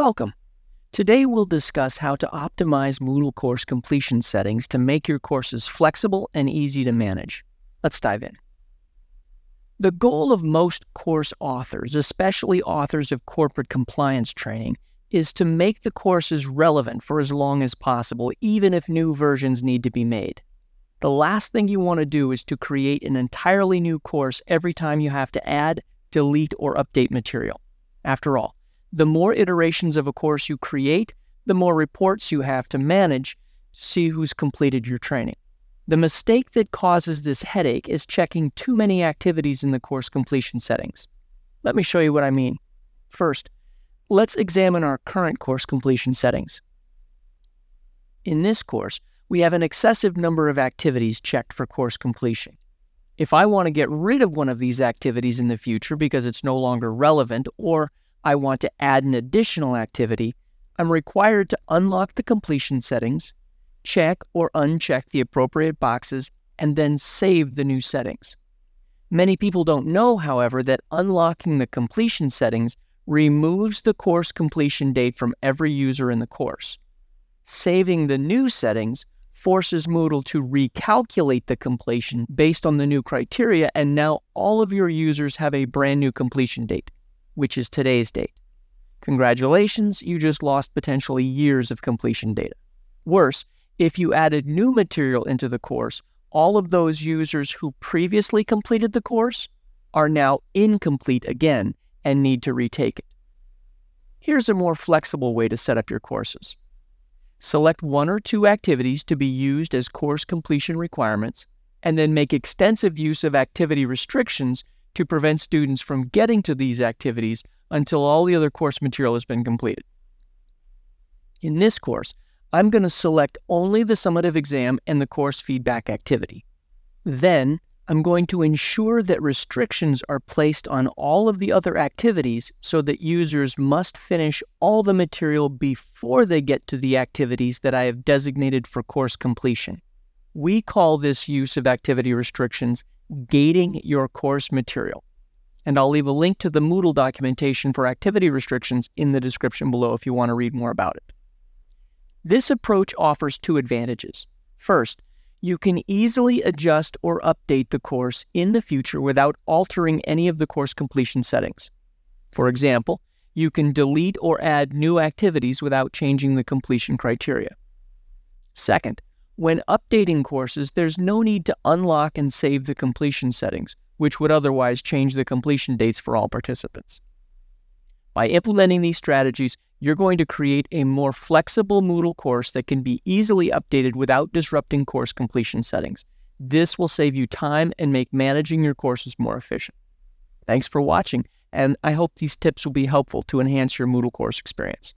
Welcome. Today we'll discuss how to optimize Moodle course completion settings to make your courses flexible and easy to manage. Let's dive in. The goal of most course authors, especially authors of corporate compliance training, is to make the courses relevant for as long as possible, even if new versions need to be made. The last thing you want to do is to create an entirely new course every time you have to add, delete, or update material. After all, the more iterations of a course you create, the more reports you have to manage to see who's completed your training. The mistake that causes this headache is checking too many activities in the course completion settings. Let me show you what I mean. First, let's examine our current course completion settings. In this course, we have an excessive number of activities checked for course completion. If I want to get rid of one of these activities in the future because it's no longer relevant or I want to add an additional activity, I'm required to unlock the completion settings, check or uncheck the appropriate boxes, and then save the new settings. Many people don't know, however, that unlocking the completion settings removes the course completion date from every user in the course. Saving the new settings forces Moodle to recalculate the completion based on the new criteria, and now all of your users have a brand new completion date which is today's date. Congratulations, you just lost potentially years of completion data. Worse, if you added new material into the course, all of those users who previously completed the course are now incomplete again and need to retake it. Here's a more flexible way to set up your courses. Select one or two activities to be used as course completion requirements, and then make extensive use of activity restrictions to prevent students from getting to these activities until all the other course material has been completed. In this course, I'm going to select only the summative exam and the course feedback activity. Then, I'm going to ensure that restrictions are placed on all of the other activities so that users must finish all the material before they get to the activities that I have designated for course completion. We call this use of activity restrictions gating your course material. And I'll leave a link to the Moodle documentation for activity restrictions in the description below if you want to read more about it. This approach offers two advantages. First, you can easily adjust or update the course in the future without altering any of the course completion settings. For example, you can delete or add new activities without changing the completion criteria. Second, when updating courses, there's no need to unlock and save the completion settings, which would otherwise change the completion dates for all participants. By implementing these strategies, you're going to create a more flexible Moodle course that can be easily updated without disrupting course completion settings. This will save you time and make managing your courses more efficient. Thanks for watching, and I hope these tips will be helpful to enhance your Moodle course experience.